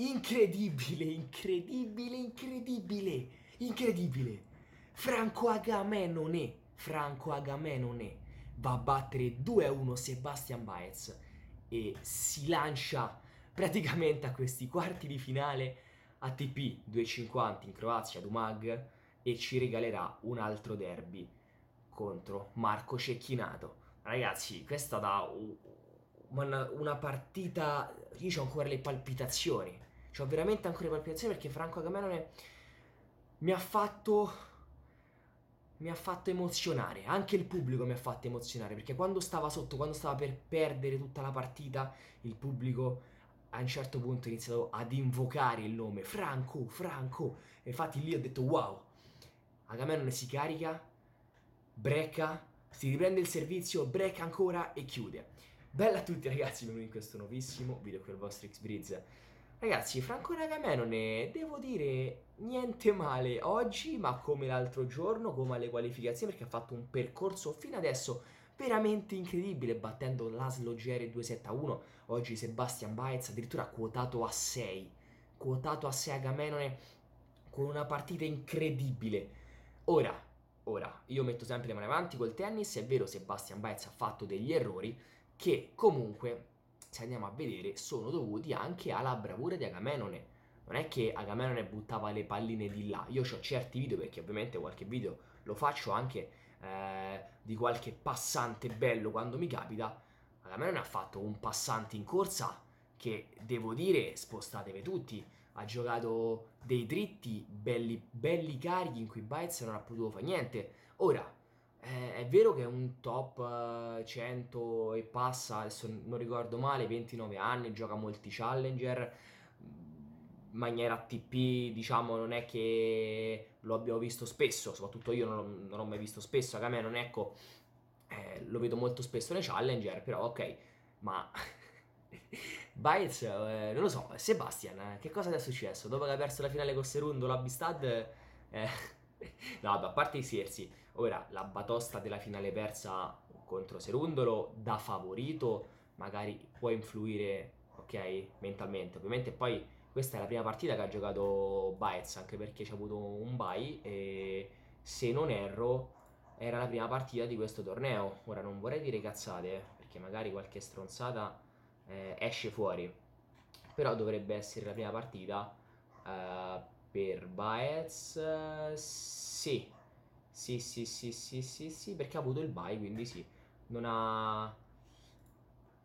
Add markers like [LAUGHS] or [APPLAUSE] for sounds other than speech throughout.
Incredibile, incredibile, incredibile, incredibile. Franco Agamenone, Franco Agamenone va a battere 2-1 Sebastian Baez e si lancia praticamente a questi quarti di finale ATP 250 in Croazia, Dumag, e ci regalerà un altro derby contro Marco Cecchinato. Ragazzi, questa da una, una partita. Io ho ancora le palpitazioni. Ho veramente ancora le palpitazioni perché Franco Agamenone mi ha fatto. Mi ha fatto emozionare. Anche il pubblico mi ha fatto emozionare. Perché quando stava sotto, quando stava per perdere tutta la partita, il pubblico a un certo punto ha iniziato ad invocare il nome Franco, Franco. E infatti lì ho detto wow. Agamenone si carica, brecca, si riprende il servizio, break ancora e chiude. Bella a tutti ragazzi, benvenuti in questo nuovissimo video con il vostro X-Breeze. Ragazzi, Franco Nagamelone, devo dire niente male oggi, ma come l'altro giorno, come alle qualificazioni, perché ha fatto un percorso fino adesso veramente incredibile, battendo l'Aslo GR 271. Oggi Sebastian Baez addirittura quotato a 6. Quotato a 6 Agamenone con una partita incredibile. Ora, Ora, io metto sempre le mani avanti col tennis, è vero Sebastian Baez ha fatto degli errori che comunque, se andiamo a vedere, sono dovuti anche alla bravura di Agamenone. Non è che Agamenone buttava le palline di là, io ho certi video perché ovviamente qualche video lo faccio anche eh, di qualche passante bello quando mi capita. Agamenone ha fatto un passante in corsa che devo dire spostatevi tutti ha giocato dei dritti belli, belli carichi in cui Baez non ha potuto fare niente. Ora, è vero che è un top 100 eh, e passa, adesso non ricordo male, 29 anni, gioca molti challenger, in maniera ATP, diciamo, non è che lo abbiamo visto spesso, soprattutto io non, non l'ho mai visto spesso, a me non ecco, eh, lo vedo molto spesso nei challenger, però ok, ma [LAUGHS] Baez, eh, non lo so, Sebastian, eh, che cosa è successo? Dopo che ha perso la finale con Serundolo a Bistad, eh, [LAUGHS] no, a parte i scherzi, ora la batosta della finale persa contro Serundolo da favorito magari può influire, ok, mentalmente. Ovviamente poi questa è la prima partita che ha giocato Baez, anche perché c'è avuto un bye e se non erro era la prima partita di questo torneo. Ora non vorrei dire cazzate, perché magari qualche stronzata eh, esce fuori. Però dovrebbe essere la prima partita eh, per Baez. sì. Sì, sì, sì, sì, sì, sì, perché ha avuto il bye, quindi sì. Non ha,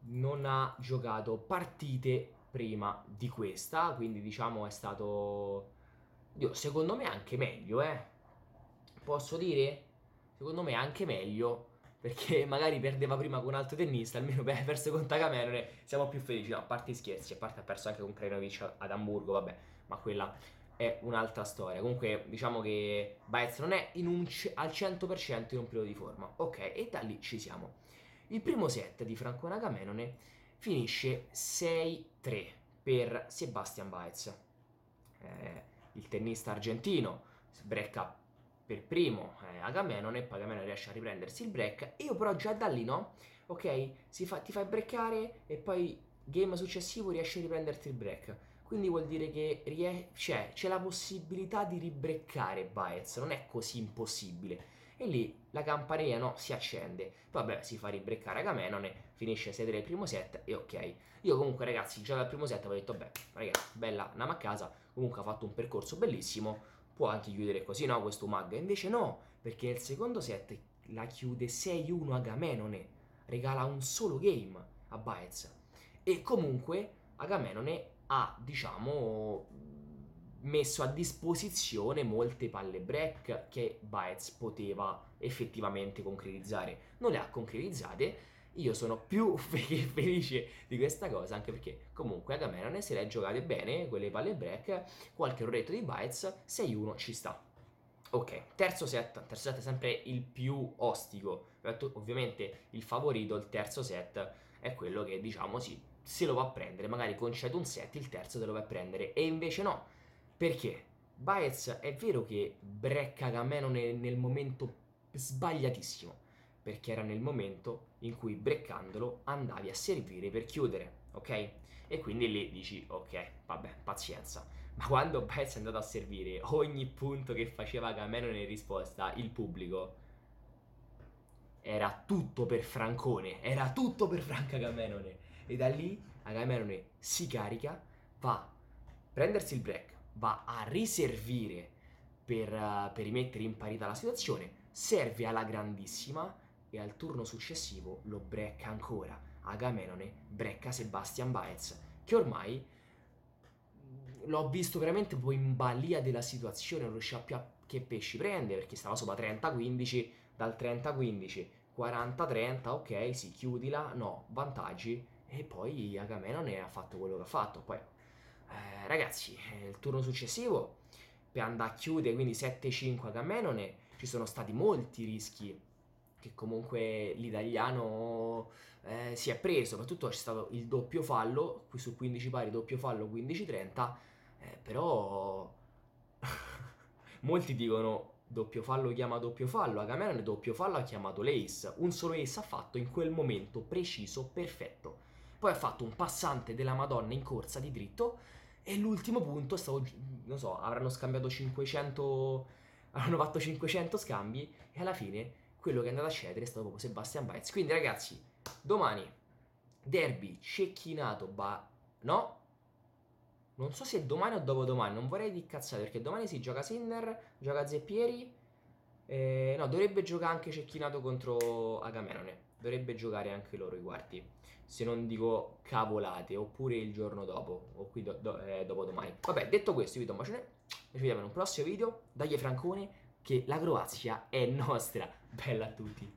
non ha giocato partite prima di questa, quindi diciamo è stato... Dio, secondo me anche meglio, eh. Posso dire? Secondo me anche meglio perché [LAUGHS] magari perdeva prima con un altro tennista, almeno per perso con Takamene siamo più felici. No, a parte i scherzi, a parte ha perso anche con Krajinovic ad Amburgo, vabbè, ma quella è un'altra storia. Comunque, diciamo che Baez non è un, al 100% in un periodo di forma. Ok, e da lì ci siamo. Il primo set di Franco Nagamenone finisce 6-3 per Sebastian Baez. Eh, il tennista argentino brecca per primo eh, Agamennone e poi Agamennone riesce a riprendersi il break io però già da lì no ok fa, ti fai breccare e poi game successivo riesci a riprenderti il break quindi vuol dire che rie- c'è, c'è la possibilità di ribreccare Baez non è così impossibile e lì la campanella no, si accende. Poi vabbè, si fa ribreccare Agamennone, finisce 6-3 il primo set e ok. Io comunque ragazzi, già dal primo set avevo detto, beh, ragazzi, bella, andiamo a casa, comunque ha fatto un percorso bellissimo, può anche chiudere così, no? Questo mag. Invece no, perché nel secondo set la chiude 6-1 Agamenone, regala un solo game a Baez. E comunque Agamenone ha, diciamo, messo a disposizione molte palle break che Baez poteva effettivamente concretizzare. Non le ha concretizzate io sono più [LAUGHS] felice di questa cosa, anche perché comunque Agamennone se le ha giocate bene, quelle palle break, qualche erroretto di Bites, 6-1 ci sta. Ok, terzo set, terzo set è sempre il più ostico, ovviamente il favorito, il terzo set è quello che diciamo sì, se lo va a prendere, magari concede un set, il terzo te lo va a prendere, e invece no, perché? Baez è vero che brecca Agamennone nel momento sbagliatissimo, perché era nel momento in cui breccandolo andavi a servire per chiudere, ok? E quindi lì dici, ok, vabbè, pazienza. Ma quando Baez è andato a servire ogni punto che faceva Agamenone in risposta, il pubblico era tutto per Francone, era tutto per Franca Agamenone. E da lì Agamenone si carica, va a prendersi il break, va a riservire per, uh, per rimettere in parità la situazione, serve alla grandissima e al turno successivo lo brecca ancora. Agamenone brecca Sebastian Baez, che ormai l'ho visto veramente poi in balia della situazione, non riusciva più a che pesci prende perché stava sopra 30-15, dal 30-15, 40-30, ok, si chiudila, no, vantaggi e poi Agamenone ha fatto quello che ha fatto. Poi, eh, ragazzi, il turno successivo per andare a chiudere, quindi 7-5 Agamenone, ci sono stati molti rischi che comunque l'italiano eh, si è preso, soprattutto c'è stato il doppio fallo, qui su 15 pari doppio fallo 15-30, eh, però [LAUGHS] molti dicono doppio fallo chiama doppio fallo, Agamenone doppio fallo ha chiamato l'ace, un solo ace ha fatto in quel momento preciso, perfetto. Poi ha fatto un passante della Madonna in corsa di dritto e l'ultimo punto, stavo, non so, avranno scambiato 500, avranno fatto 500 scambi e alla fine quello che è andato a cedere è stato proprio Sebastian Baez. Quindi ragazzi, domani derby cecchinato, ba... no? Non so se domani o dopodomani, non vorrei di cazzate perché domani si gioca Sinner, gioca Zeppieri. Eh, no, dovrebbe giocare anche Cecchinato contro Agamenone. Dovrebbe giocare anche loro i quarti. Se non dico cavolate, oppure il giorno dopo, o qui do, do, eh, dopo domani. Vabbè, detto questo, vi do un bacione. Ci vediamo in un prossimo video. Dagli Francone, che la Croazia è nostra. Bella a tutti.